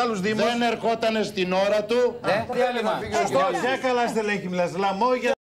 άλλους Δήμους. Δεν ερχόταν στην ώρα του. Ναι, διάλειμμα. Για καλά στελέχη μιλάς. Λαμόγια